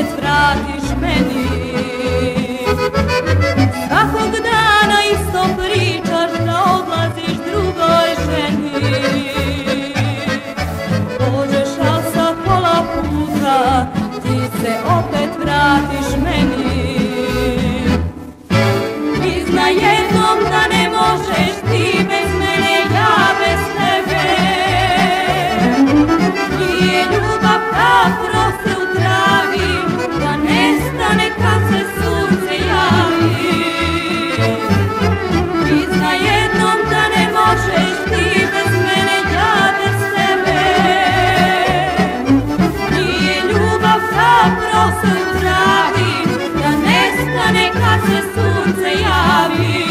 opet vratiš meni. noastre sunt se ia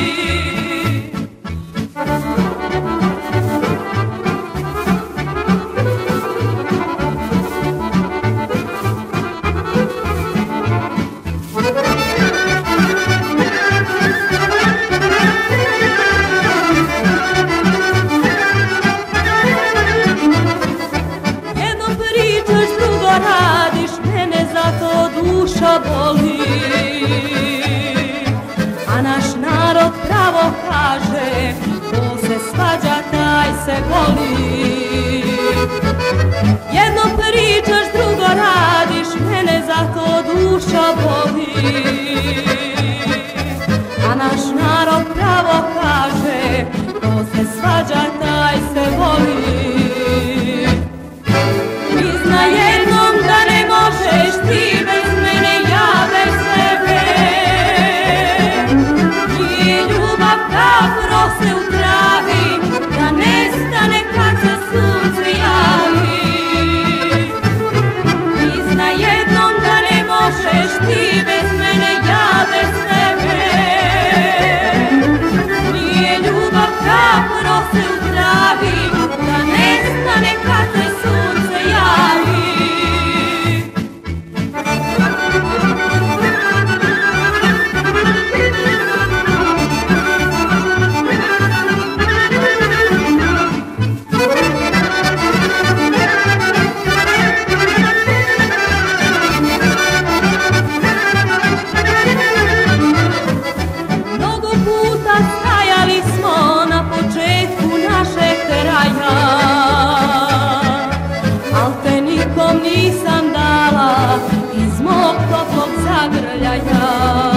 naš narod pravo kaže Ko se svađa taj se voli. Jedno pričaš, drugo radiš Mene zato duša boli. A naš narod pravo kaže Ko se svađa Love. padre allá.